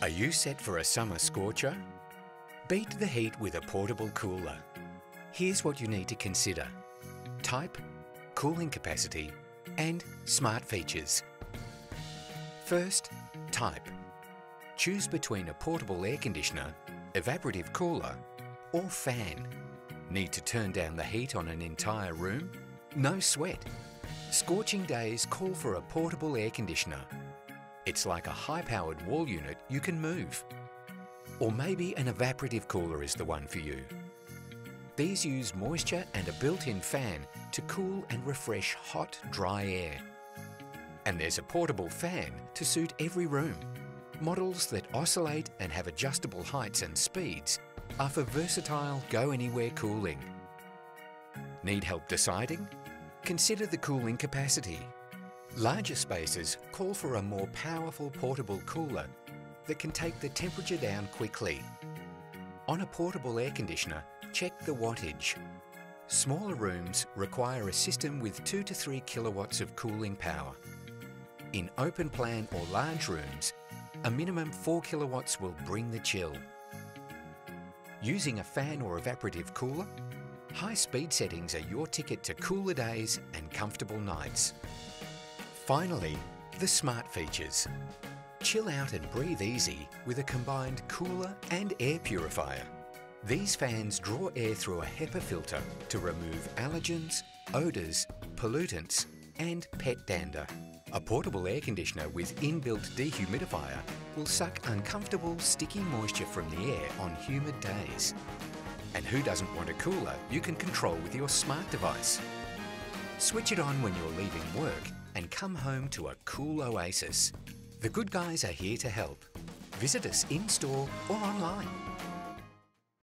Are you set for a summer scorcher? Beat the heat with a portable cooler. Here's what you need to consider. Type, cooling capacity and smart features. First, type. Choose between a portable air conditioner, evaporative cooler or fan. Need to turn down the heat on an entire room? No sweat. Scorching days call for a portable air conditioner. It's like a high-powered wall unit you can move. Or maybe an evaporative cooler is the one for you. These use moisture and a built-in fan to cool and refresh hot, dry air. And there's a portable fan to suit every room. Models that oscillate and have adjustable heights and speeds are for versatile go-anywhere cooling. Need help deciding? Consider the cooling capacity. Larger spaces call for a more powerful portable cooler that can take the temperature down quickly. On a portable air conditioner, check the wattage. Smaller rooms require a system with 2 to 3 kilowatts of cooling power. In open plan or large rooms, a minimum 4 kilowatts will bring the chill. Using a fan or evaporative cooler, high speed settings are your ticket to cooler days and comfortable nights. Finally, the smart features. Chill out and breathe easy with a combined cooler and air purifier. These fans draw air through a HEPA filter to remove allergens, odours, pollutants and pet dander. A portable air conditioner with inbuilt dehumidifier will suck uncomfortable, sticky moisture from the air on humid days. And who doesn't want a cooler you can control with your smart device? Switch it on when you're leaving work and come home to a cool oasis. The good guys are here to help. Visit us in store or online.